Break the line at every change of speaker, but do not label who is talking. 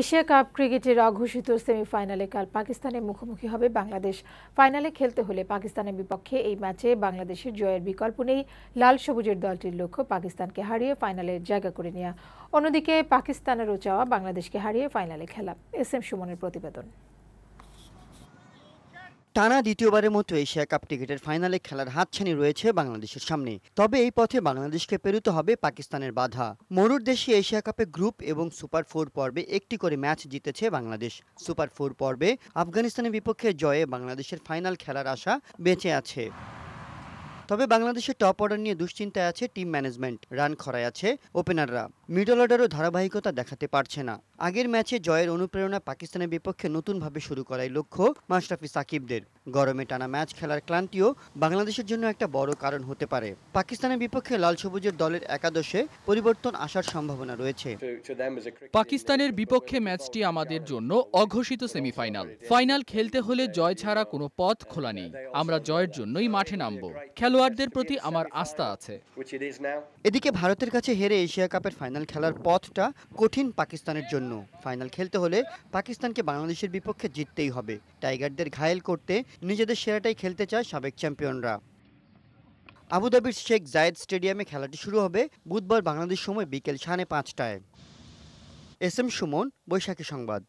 Asia cup ক্রিকেটের অঘোষিত সেমিফাইনালে কাল পাকিস্তানের মুখোমুখি হবে বাংলাদেশ। ফাইনালে খেলতে হলে পাকিস্তানের বিপক্ষে এই ম্যাচে বাংলাদেশের জয়ের বিকল্প নেই। লাল সবুজের দলটির লক্ষ্য পাকিস্তানকে হারিয়ে ফাইনালে জায়গা করে নেওয়া অন্যদিকে পাকিস্তানেরও চাওয়া বাংলাদেশকে হারিয়ে ফাইনালে খেলা। এস এম সুমনের প্রতিবেদন।
টানা দ্বিতীয়বারের মতো এশিয়া কাপ ক্রিকেটের ফাইনালে খেলার হাতছানি রয়েছে বাংলাদেশের সামনে। তবে এই পথে বাংলাদেশকে পেরোতে হবে পাকিস্তানের বাধা। মরুর দেশে এশিয়া কাপে গ্রুপ এবং সুপার ফোর পর্বে একটি করে ম্যাচ জিতেছে বাংলাদেশ। সুপার ফোর পর্বে আফগানিস্তানের বিপক্ষে জয়ে বাংলাদেশের ফাইনাল খেলার আশা বেঁচে আছে। তবে বাংলাদেশের টপ অর্ডার নিয়ে দুশ্চিন্তায় আছে টিম ম্যানেজমেন্ট রান খরায় আছে ওপেনাররা। মিডল অর্ডারও ধারাবাহিকতা দেখাতে পারছে না। আগের ম্যাচে জয়ের অনুপ্রেরণা পাকিস্তানের বিপক্ষে নতুনভাবে শুরু করাই লক্ষ্য মাশরাফি সাকিবদের। গরমে টানা ম্যাচ খেলার ক্লান্তিও বাংলাদেশের জন্য একটা বড় কারণ হতে পারে। পাকিস্তানের বিপক্ষে লাল সবুজের দলের একাদশে পরিবর্তন আসার সম্ভাবনা রয়েছে।
পাকিস্তানের বিপক্ষে ম্যাচটি আমাদের জন্য অঘোষিত সেমিফাইনাল। ফাইনাল খেলতে হলে জয় ছাড়া কোনো পথ খোলা নেই। আমরা জয়ের জন্যই মাঠে নামব। খেলোয়াড়দের প্রতি আমার আস্থা আছে।
এদিকে ভারতের কাছে হেরে এশিয়া কাপের ফাইনাল খেলার পথটা কঠিন পাকিস্তানের জন্য। ফাইনাল খেলতে হলে পাকিস্তানকে বাংলাদেশের বিপক্ষে জিততেই হবে। টাইগারদের ঘায়েল করতে নিজেদের সেরাটাই খেলতে চায় সাবেক চ্যাম্পিয়নরা। আবুধাবির শেখ জায়েদ স্টেডিয়ামে খেলাটি শুরু হবে বুধবার বাংলাদেশ সময় বিকেল সাড়ে পাঁচটায়। এস এম সুমন বৈশাখী সংবাদ।